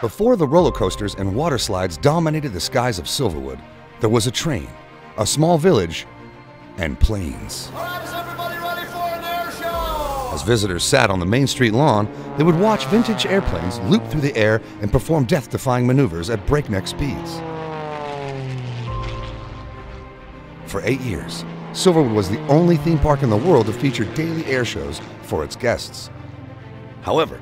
Before the roller coasters and water slides dominated the skies of Silverwood, there was a train, a small village, and planes. All right, is everybody ready for an air show? As visitors sat on the Main Street lawn, they would watch vintage airplanes loop through the air and perform death defying maneuvers at breakneck speeds. For eight years, Silverwood was the only theme park in the world to feature daily air shows for its guests. However,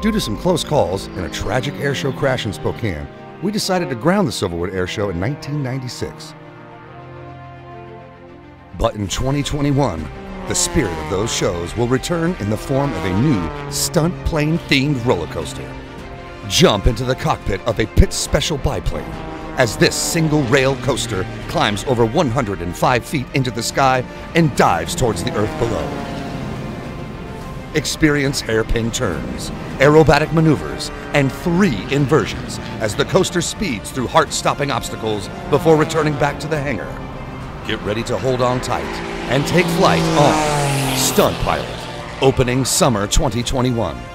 due to some close calls and a tragic airshow crash in Spokane, we decided to ground the Silverwood Air Show in 1996. But in 2021, the spirit of those shows will return in the form of a new stunt plane themed roller coaster. Jump into the cockpit of a Pitts Special biplane as this single rail coaster climbs over 105 feet into the sky and dives towards the earth below. Experience hairpin turns, aerobatic maneuvers, and three inversions as the coaster speeds through heart stopping obstacles before returning back to the hangar. Get ready to hold on tight and take flight on Stunt Pilot, opening summer 2021.